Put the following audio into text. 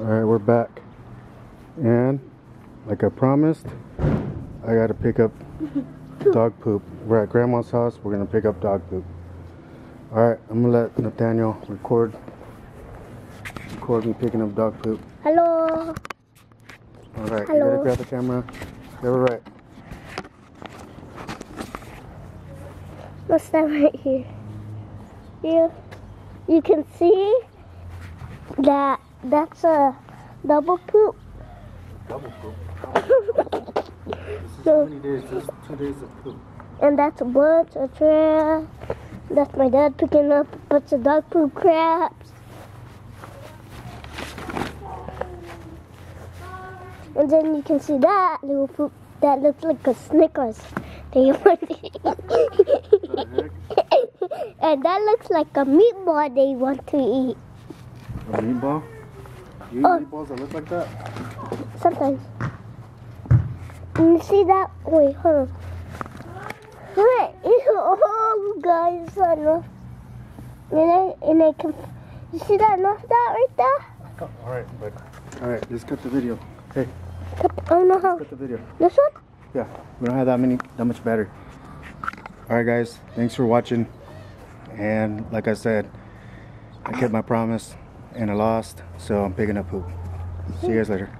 Alright, we're back. And, like I promised, I gotta pick up dog poop. We're at grandma's house, we're gonna pick up dog poop. Alright, I'm gonna let Nathaniel record record me picking up dog poop. Hello. Alright, you Hello. gotta grab the camera. It right. What's that right here? You, you can see that that's a double poop. Double poop. So- many days? Just two days of poop. And that's a bunch of trash. That's my dad picking up a bunch of dog poop crabs. And then you can see that little poop that looks like a Snickers. Do you want to eat? and that looks like a meatball they want to eat. A meatball? You eat Oh. meatballs that look like that? Sometimes. And you see that? Wait, hold on. Wait, oh, guys, I know. And I, and I can, you see that enough that right there? Oh, Alright, but alright, let's cut the video. Hey, I don't know how. cut the video. This one? Yeah, we don't have that many, that much battery. All right, guys, thanks for watching. And like I said, I kept my promise and I lost, so I'm picking up poop. See you guys later.